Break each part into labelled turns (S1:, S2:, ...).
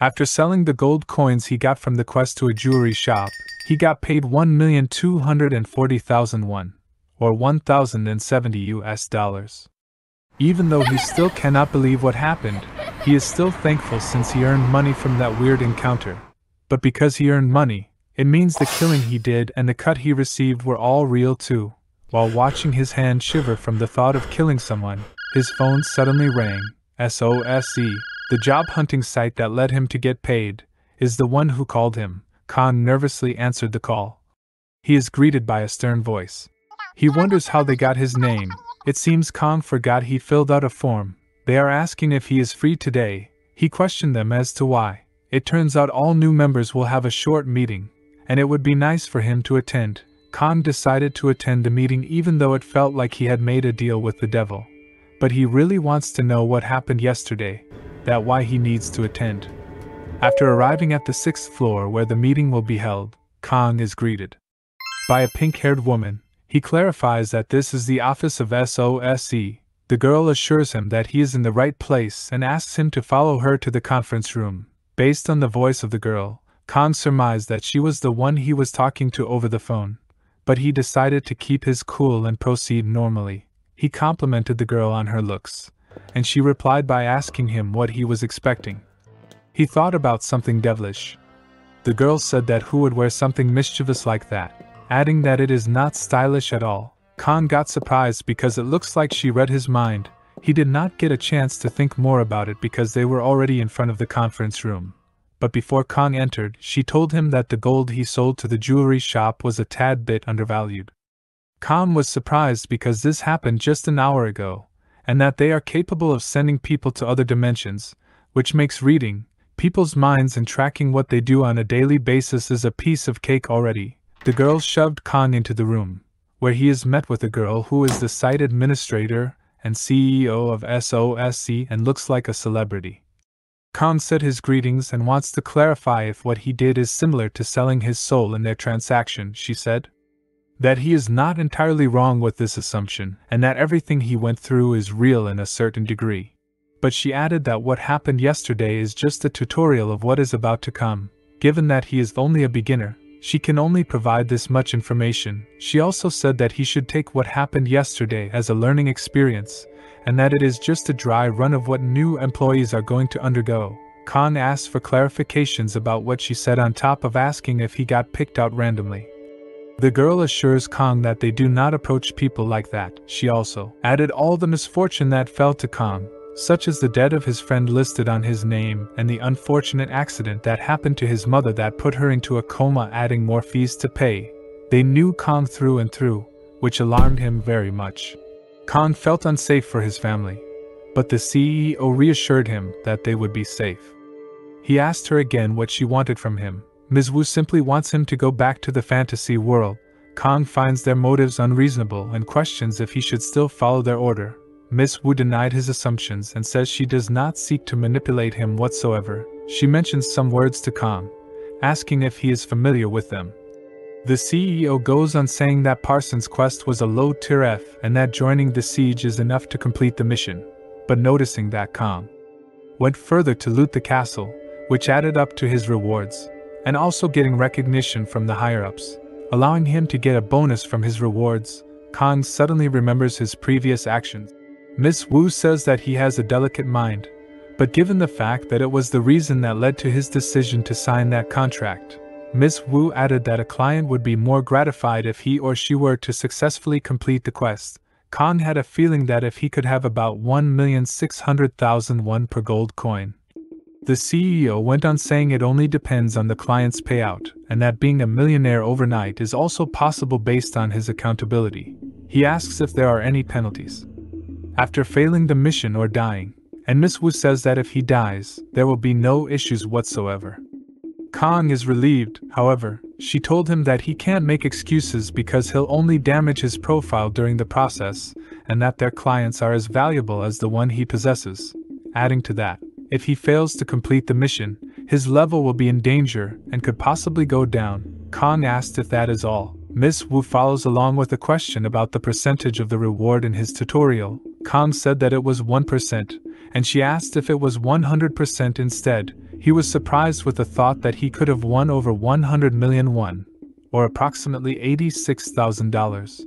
S1: After selling the gold coins he got from the quest to a jewelry shop, he got paid 1,240,000 won, or 1,070 US dollars. Even though he still cannot believe what happened, he is still thankful since he earned money from that weird encounter. But because he earned money, it means the killing he did and the cut he received were all real too. While watching his hand shiver from the thought of killing someone, his phone suddenly rang. SOSE, the job hunting site that led him to get paid, is the one who called him. Khan nervously answered the call. He is greeted by a stern voice. He wonders how they got his name. It seems Kong forgot he filled out a form. They are asking if he is free today. He questioned them as to why. It turns out all new members will have a short meeting, and it would be nice for him to attend. Khan decided to attend the meeting even though it felt like he had made a deal with the devil. But he really wants to know what happened yesterday, that why he needs to attend. After arriving at the sixth floor where the meeting will be held, Khan is greeted by a pink haired woman. He clarifies that this is the office of SOSE. The girl assures him that he is in the right place and asks him to follow her to the conference room. Based on the voice of the girl, Khan surmised that she was the one he was talking to over the phone. But he decided to keep his cool and proceed normally. He complimented the girl on her looks, and she replied by asking him what he was expecting. He thought about something devilish. The girl said that who would wear something mischievous like that, adding that it is not stylish at all. Khan got surprised because it looks like she read his mind. He did not get a chance to think more about it because they were already in front of the conference room. But before Khan entered, she told him that the gold he sold to the jewelry shop was a tad bit undervalued. Khan was surprised because this happened just an hour ago, and that they are capable of sending people to other dimensions, which makes reading, People's minds and tracking what they do on a daily basis is a piece of cake already. The girl shoved Kong into the room, where he is met with a girl who is the site administrator and CEO of SOSE and looks like a celebrity. Khan said his greetings and wants to clarify if what he did is similar to selling his soul in their transaction, she said. That he is not entirely wrong with this assumption, and that everything he went through is real in a certain degree but she added that what happened yesterday is just a tutorial of what is about to come. Given that he is only a beginner, she can only provide this much information. She also said that he should take what happened yesterday as a learning experience, and that it is just a dry run of what new employees are going to undergo. Khan asked for clarifications about what she said on top of asking if he got picked out randomly. The girl assures Kong that they do not approach people like that. She also added all the misfortune that fell to Kong, such as the death of his friend listed on his name and the unfortunate accident that happened to his mother that put her into a coma, adding more fees to pay. They knew Kong through and through, which alarmed him very much. Kong felt unsafe for his family, but the CEO reassured him that they would be safe. He asked her again what she wanted from him. Ms. Wu simply wants him to go back to the fantasy world. Kong finds their motives unreasonable and questions if he should still follow their order. Miss Wu denied his assumptions and says she does not seek to manipulate him whatsoever. She mentions some words to Kong, asking if he is familiar with them. The CEO goes on saying that Parsons' quest was a low tier F and that joining the siege is enough to complete the mission, but noticing that Kong went further to loot the castle, which added up to his rewards, and also getting recognition from the higher ups, allowing him to get a bonus from his rewards. Kong suddenly remembers his previous actions Miss Wu says that he has a delicate mind, but given the fact that it was the reason that led to his decision to sign that contract, Miss Wu added that a client would be more gratified if he or she were to successfully complete the quest. Khan had a feeling that if he could have about 1,600,001 per gold coin. The CEO went on saying it only depends on the client's payout, and that being a millionaire overnight is also possible based on his accountability. He asks if there are any penalties after failing the mission or dying, and Miss Wu says that if he dies, there will be no issues whatsoever. Kong is relieved, however, she told him that he can't make excuses because he'll only damage his profile during the process, and that their clients are as valuable as the one he possesses. Adding to that, if he fails to complete the mission, his level will be in danger and could possibly go down. Kong asked if that is all. Miss Wu follows along with a question about the percentage of the reward in his tutorial, Kong said that it was 1%, and she asked if it was 100% instead. he was surprised with the thought that he could have won over 100 million won, or approximately $86,000.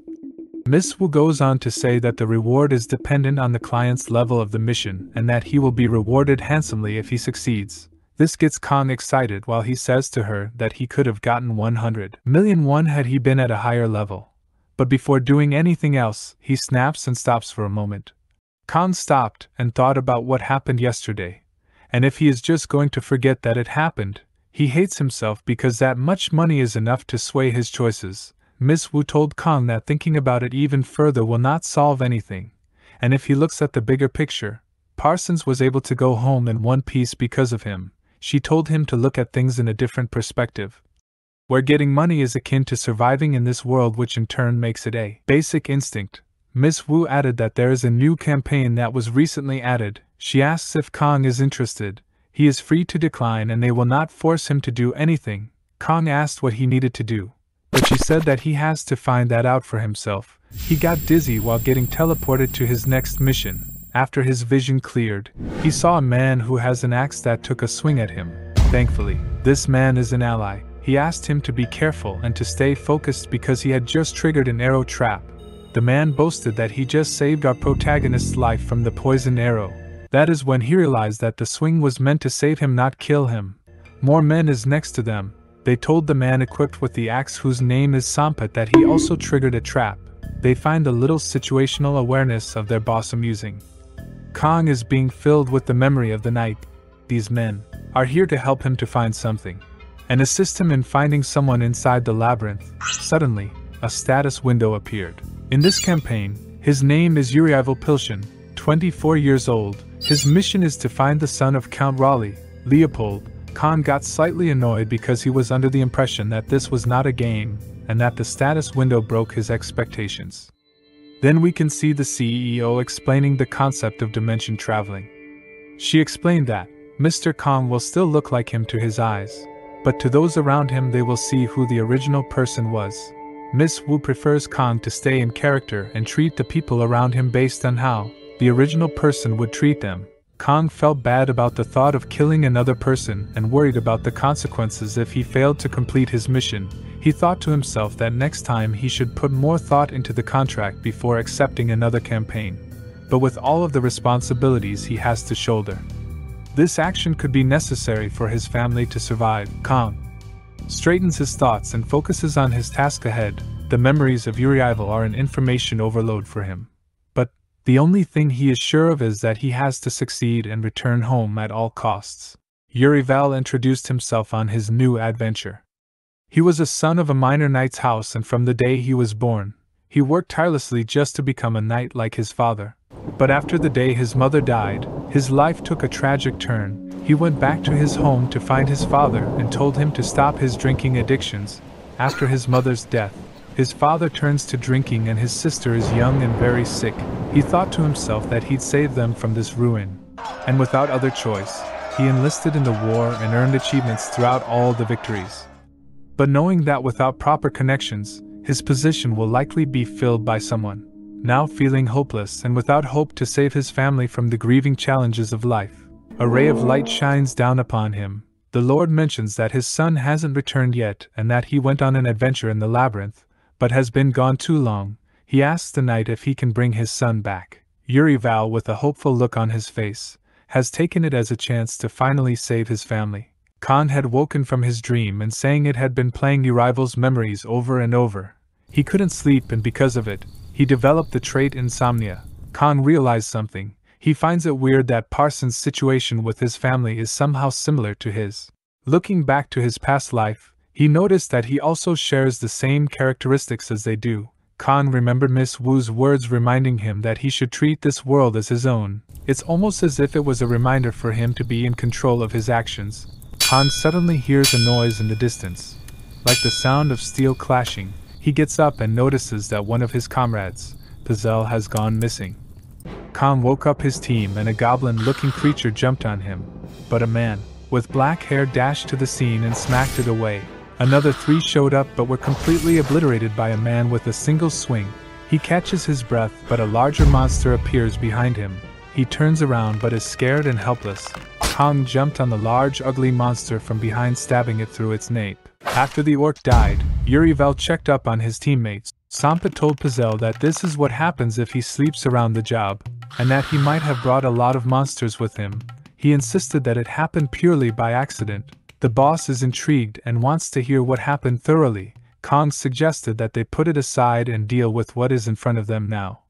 S1: Miss Wu goes on to say that the reward is dependent on the client's level of the mission and that he will be rewarded handsomely if he succeeds. This gets Kong excited while he says to her that he could have gotten 100 million won had he been at a higher level. But before doing anything else, he snaps and stops for a moment. Kong stopped and thought about what happened yesterday. And if he is just going to forget that it happened, he hates himself because that much money is enough to sway his choices. Miss Wu told Kong that thinking about it even further will not solve anything. And if he looks at the bigger picture, Parsons was able to go home in one piece because of him she told him to look at things in a different perspective. Where getting money is akin to surviving in this world, which in turn makes it a basic instinct. Miss Wu added that there is a new campaign that was recently added. She asks if Kong is interested. He is free to decline and they will not force him to do anything. Kong asked what he needed to do, but she said that he has to find that out for himself. He got dizzy while getting teleported to his next mission. After his vision cleared, he saw a man who has an axe that took a swing at him. Thankfully, this man is an ally. He asked him to be careful and to stay focused because he had just triggered an arrow trap. The man boasted that he just saved our protagonist's life from the poison arrow. That is when he realized that the swing was meant to save him, not kill him. More men is next to them. They told the man equipped with the axe, whose name is Sampet, that he also triggered a trap. They find a little situational awareness of their boss amusing. Kong is being filled with the memory of the night. These men are here to help him to find something and assist him in finding someone inside the labyrinth. Suddenly, a status window appeared. In this campaign, his name is Urivel Pilshin, 24 years old. His mission is to find the son of Count Raleigh, Leopold. Khan got slightly annoyed because he was under the impression that this was not a game and that the status window broke his expectations. Then we can see the CEO explaining the concept of dimension traveling. She explained that Mr. Kong will still look like him to his eyes, but to those around him they will see who the original person was. Miss Wu prefers Kong to stay in character and treat the people around him based on how the original person would treat them. Kong felt bad about the thought of killing another person and worried about the consequences if he failed to complete his mission. He thought to himself that next time he should put more thought into the contract before accepting another campaign. But with all of the responsibilities he has to shoulder, this action could be necessary for his family to survive. Kong straightens his thoughts and focuses on his task ahead. The memories of Urivel are an information overload for him. The only thing he is sure of is that he has to succeed and return home at all costs. Urivel introduced himself on his new adventure. He was a son of a minor knight's house, and from the day he was born, he worked tirelessly just to become a knight like his father. But after the day his mother died, his life took a tragic turn. He went back to his home to find his father and told him to stop his drinking addictions. After his mother's death, his father turns to drinking and his sister is young and very sick. He thought to himself that he'd save them from this ruin. And without other choice, he enlisted in the war and earned achievements throughout all the victories. But knowing that without proper connections, his position will likely be filled by someone. Now feeling hopeless and without hope to save his family from the grieving challenges of life, a ray of light shines down upon him. The Lord mentions that his son hasn't returned yet and that he went on an adventure in the labyrinth, but has been gone too long. He asks the knight if he can bring his son back. Urivel, with a hopeful look on his face, has taken it as a chance to finally save his family. Khan had woken from his dream and saying it had been playing Urivel's memories over and over. He couldn't sleep, and because of it, he developed the trait insomnia. Khan realized something. He finds it weird that Parsons' situation with his family is somehow similar to his. Looking back to his past life, he noticed that he also shares the same characteristics as they do. Khan remembered Miss Wu's words reminding him that he should treat this world as his own. It's almost as if it was a reminder for him to be in control of his actions. Khan suddenly hears a noise in the distance. Like the sound of steel clashing, he gets up and notices that one of his comrades, Pazel, has gone missing. Khan woke up his team and a goblin looking creature jumped on him, but a man, with black hair, dashed to the scene and smacked it away. Another three showed up but were completely obliterated by a man with a single swing. He catches his breath, but a larger monster appears behind him. He turns around but is scared and helpless. Kong jumped on the large ugly monster from behind stabbing it through its nape. After the orc died, Yurivel checked up on his teammates. Sompet told Pazel that this is what happens if he sleeps around the job, and that he might have brought a lot of monsters with him. He insisted that it happened purely by accident. The boss is intrigued and wants to hear what happened thoroughly. Kong suggested that they put it aside and deal with what is in front of them now.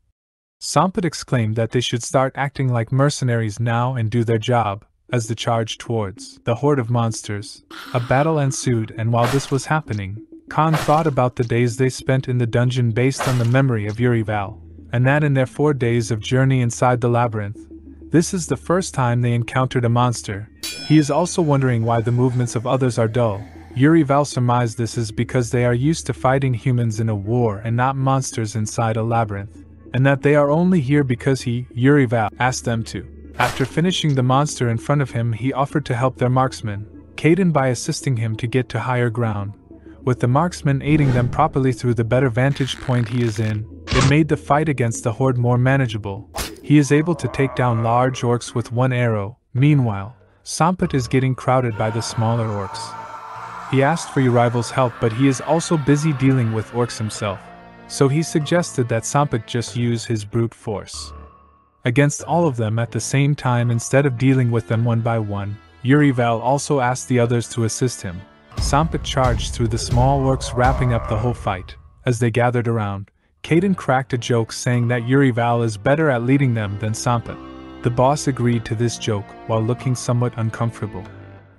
S1: Sompet exclaimed that they should start acting like mercenaries now and do their job, as the charge towards the horde of monsters. A battle ensued, and while this was happening, Kong thought about the days they spent in the dungeon based on the memory of Yuri Val, and that in their four days of journey inside the labyrinth, this is the first time they encountered a monster. He is also wondering why the movements of others are dull. Yuri Val surmised this is because they are used to fighting humans in a war and not monsters inside a labyrinth and that they are only here because he, Yuri Val, asked them to. After finishing the monster in front of him, he offered to help their marksman, Caden, by assisting him to get to higher ground. With the marksman aiding them properly through the better vantage point he is in, it made the fight against the horde more manageable. He is able to take down large orcs with one arrow. Meanwhile, Sompet is getting crowded by the smaller orcs. He asked for Urival's help, but he is also busy dealing with orcs himself so he suggested that Sompet just use his brute force. Against all of them at the same time instead of dealing with them one by one, Urival also asked the others to assist him. Sompet charged through the small orcs wrapping up the whole fight. As they gathered around, Caden cracked a joke saying that Urival is better at leading them than Sompet. The boss agreed to this joke while looking somewhat uncomfortable.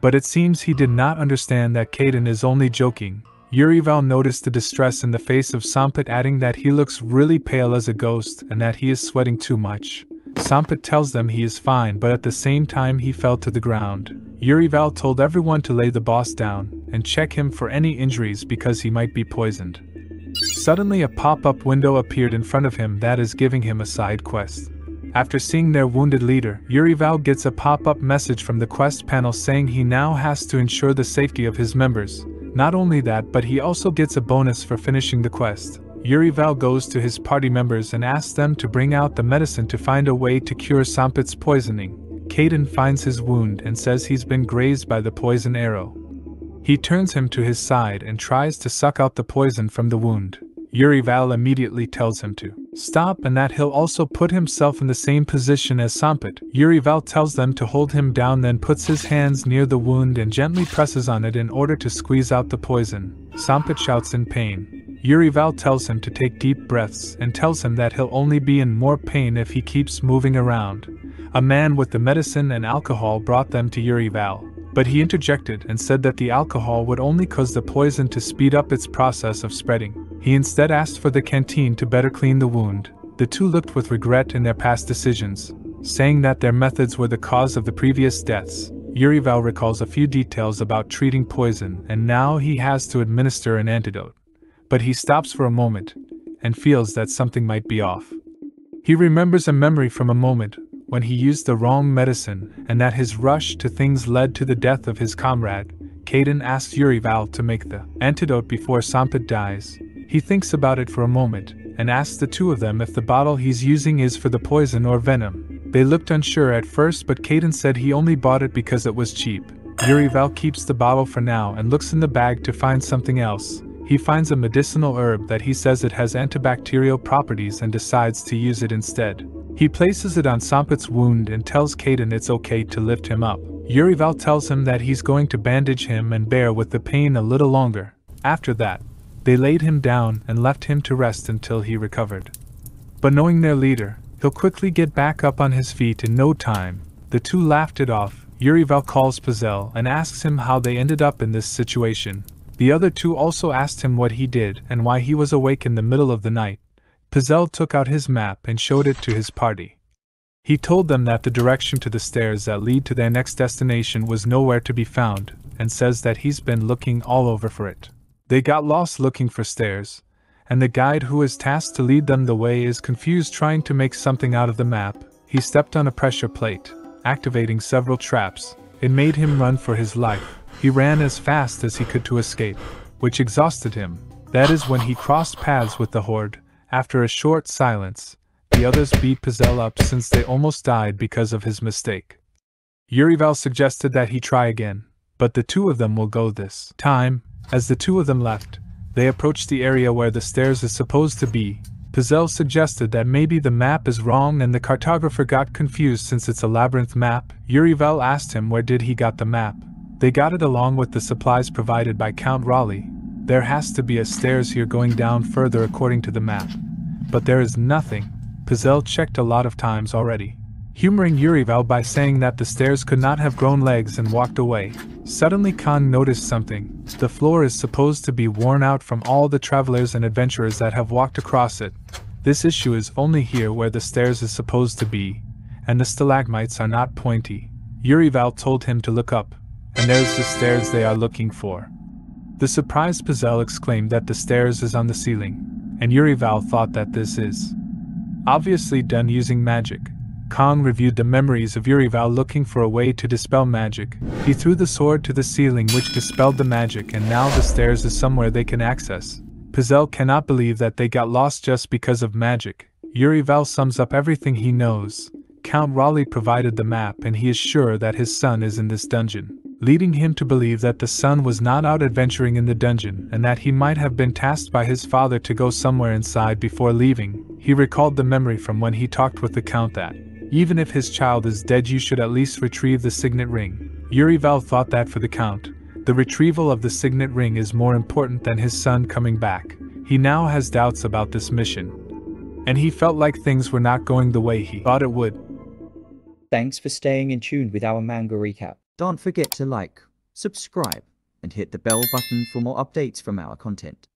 S1: But it seems he did not understand that Caden is only joking, Urival noticed the distress in the face of Sompet, adding that he looks really pale as a ghost and that he is sweating too much. Sompet tells them he is fine, but at the same time he fell to the ground. Urival told everyone to lay the boss down and check him for any injuries because he might be poisoned. Suddenly, a pop up window appeared in front of him that is giving him a side quest. After seeing their wounded leader, Urival gets a pop up message from the quest panel saying he now has to ensure the safety of his members, not only that, but he also gets a bonus for finishing the quest. Urival goes to his party members and asks them to bring out the medicine to find a way to cure Sompet's poisoning. Caden finds his wound and says he's been grazed by the poison arrow. He turns him to his side and tries to suck out the poison from the wound. Urival immediately tells him to stop and that he'll also put himself in the same position as Sompet. Urival tells them to hold him down, then puts his hands near the wound and gently presses on it in order to squeeze out the poison. Sompet shouts in pain. Urival tells him to take deep breaths and tells him that he'll only be in more pain if he keeps moving around. A man with the medicine and alcohol brought them to Urival. But he interjected and said that the alcohol would only cause the poison to speed up its process of spreading. He instead asked for the canteen to better clean the wound. The two looked with regret in their past decisions, saying that their methods were the cause of the previous deaths. Urival recalls a few details about treating poison, and now he has to administer an antidote. But he stops for a moment and feels that something might be off. He remembers a memory from a moment when he used the wrong medicine and that his rush to things led to the death of his comrade. Caden asks Urival to make the antidote before Sompet dies, he thinks about it for a moment, and asks the two of them if the bottle he's using is for the poison or venom. They looked unsure at first, but Caden said he only bought it because it was cheap. Urival keeps the bottle for now and looks in the bag to find something else. He finds a medicinal herb that he says it has antibacterial properties and decides to use it instead. He places it on Sompet's wound and tells Caden it's okay to lift him up. Urival tells him that he's going to bandage him and bear with the pain a little longer. After that, they laid him down and left him to rest until he recovered. But knowing their leader, he'll quickly get back up on his feet in no time. The two laughed it off. Urival calls Pazel and asks him how they ended up in this situation. The other two also asked him what he did and why he was awake in the middle of the night. Pazel took out his map and showed it to his party. He told them that the direction to the stairs that lead to their next destination was nowhere to be found, and says that he's been looking all over for it. They got lost looking for stairs, and the guide who is tasked to lead them the way is confused trying to make something out of the map. He stepped on a pressure plate, activating several traps. It made him run for his life. He ran as fast as he could to escape, which exhausted him. That is when he crossed paths with the horde. After a short silence, the others beat Pazel up since they almost died because of his mistake. Yurival suggested that he try again, but the two of them will go this time. As the two of them left, they approached the area where the stairs is supposed to be. Puzel suggested that maybe the map is wrong and the cartographer got confused since it's a labyrinth map. Yurivel asked him where did he got the map. They got it along with the supplies provided by Count Raleigh. There has to be a stairs here going down further according to the map. But there is nothing. Puzel checked a lot of times already humoring Yurival by saying that the stairs could not have grown legs and walked away. Suddenly, Khan noticed something. The floor is supposed to be worn out from all the travelers and adventurers that have walked across it. This issue is only here where the stairs is supposed to be, and the stalagmites are not pointy. Yurival told him to look up, and there's the stairs they are looking for. The surprised Puzel exclaimed that the stairs is on the ceiling, and Yurival thought that this is obviously done using magic. Kong reviewed the memories of Yurival looking for a way to dispel magic. He threw the sword to the ceiling which dispelled the magic and now the stairs is somewhere they can access. Puzel cannot believe that they got lost just because of magic. Yurival sums up everything he knows. Count Raleigh provided the map and he is sure that his son is in this dungeon, leading him to believe that the son was not out adventuring in the dungeon and that he might have been tasked by his father to go somewhere inside before leaving. He recalled the memory from when he talked with the count that even if his child is dead, you should at least retrieve the signet ring. Yurival thought that for the Count, the retrieval of the signet ring is more important than his son coming back. He now has doubts about this mission. And he felt like things were not going the way he thought it would.
S2: Thanks for staying in tune with our manga recap. Don't forget to like, subscribe, and hit the bell button for more updates from our content.